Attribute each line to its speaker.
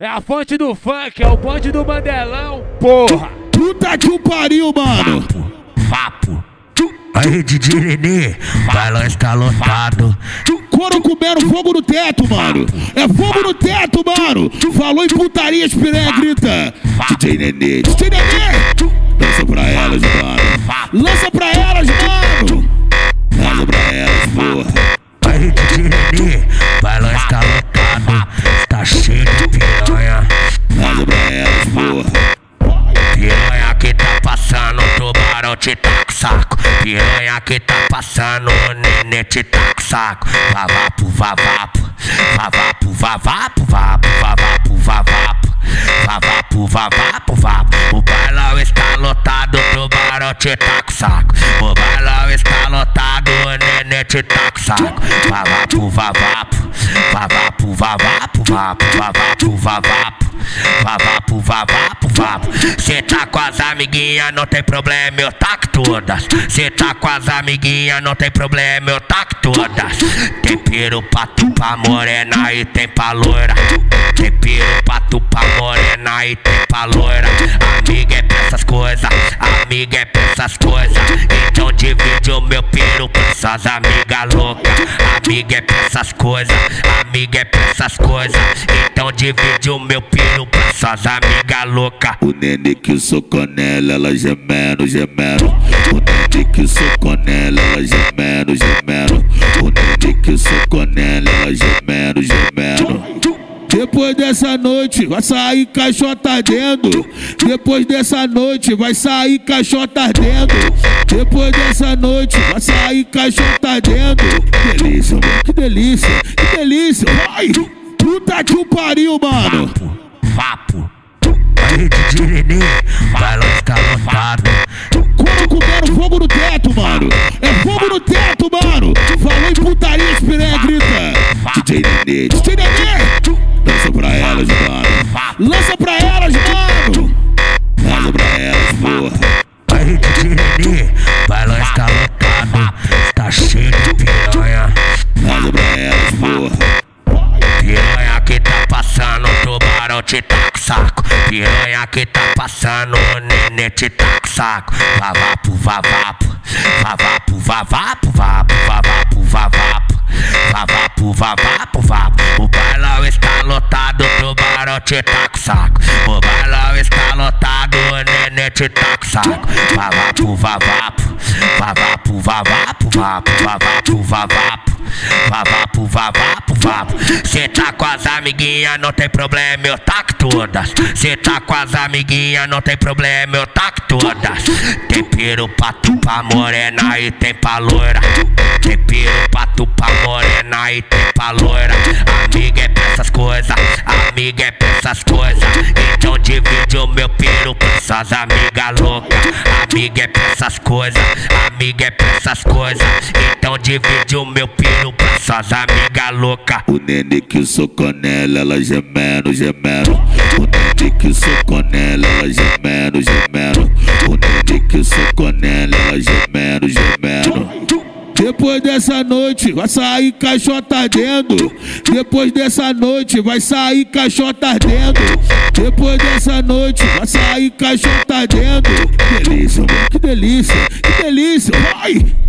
Speaker 1: É a fonte do funk, é o bonde do Mandelão, porra!
Speaker 2: Puta que o pariu, mano!
Speaker 3: Vapo. Aí, DJ Nenê, bailão está lotado.
Speaker 2: Couro comendo fogo no teto, mano! É fogo no teto, mano! Falou em putaria, as piranha grita! DJ Nenê, DJ Nenê! Lança pra elas, mano! Lança pra elas, mano!
Speaker 3: Piranha que tá passando, nenê te taca o saco. Vavapo, vavapo, vavapo, vavapo, vapo, vavapo, vavapo. Vavapo, vavapo, vapo. O bailão está lotado, tubarão te taca o saco. O bailão está lotado, nenê te taca o saco. Vavapo, vavapo, vavapo, vavapo, vapo, vavapo, vavapo. Vavapo, vavapo, vapo. Cê tá com as amiguinhas, não tem problema, eu taco todas. Cê tá com as amiguinhas, não tem problema, eu taco todas. Tempero pra tu, pra morena e tem pra loira. Tempero pra tu, pra morena e tem pra loira. Amiga é pra essas coisas, amiga é pra essas coisas. Então divide o meu peru pra essas amigas loucas. Amiga é pra essas coisas, amiga é pra essas coisas. Então divide o meu peru pra essas amigas loucas.
Speaker 2: O nenê que socou nela, ela gemendo, gemendo. O nenê que socou nela, ela gemendo, gemendo. O nenê que socou nela, ela gemendo, gemendo. Depois dessa noite vai sair caixota ardendo. Depois dessa noite vai sair caixota ardendo. Depois dessa noite vai sair caixota ardendo. Que delícia, mano, que delícia, que delícia. Vai! Puta que o pariu, mano.
Speaker 3: Vapo. DJ Nenê, bailão está lotado.
Speaker 2: Couro comendo fogo no teto, mano. É fogo no teto, mano. Lança pra elas, mano. Lança pra elas, porra.
Speaker 3: Aí, DJ Nenê, bailão está lotado. Está cheio de piranha.
Speaker 2: Lança pra elas, porra.
Speaker 3: Piranha que tá passando, tubarão te taca o saco. Piranha que tá passando, nenê te taca o saco. Vavapo, vavapo, vavapo, vavapo, vapo, vavapo, vavapo. Vavapo, vavapo, vapo. O bailão está lotado, tubarão te taca o saco. O bailão está lotado, o nenê te taca o saco. Vavapo, vavapo, vavapo, vavapo, vapo, vavapo, vavapo. Vavapo, vavapo, vapo. Cê tá com as amiguinhas, não tem problema, eu taco todas. Cê tá com as amiguinhas, não tem problema, eu taco todas. Tempero pra tu, pra morena e tem pra loira. Tempero pra tu, pra morena e tem pra loira. Amiga é pra essas coisas, amiga é pra essas coisas. Então divide o meu peru pra essas amigas loucas. Amiga é pra essas coisas, amiga é pra essas coisas. Então divide o meu peru pra essas amigas loucas.
Speaker 2: O nenê que socou nela, ela gemendo, gemendo. O nenê que socou nela, ela gemendo, gemendo. O nenê que socou nela, ela gemendo, gemendo. Depois dessa noite vai sair caixota ardendo. Depois dessa noite vai sair caixota ardendo. Depois dessa noite vai sair caixota ardendo. Que delícia, mano, que delícia, que delícia. Vai!